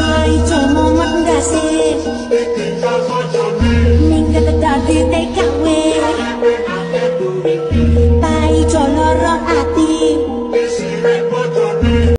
Ai cho mong mắt đã xem?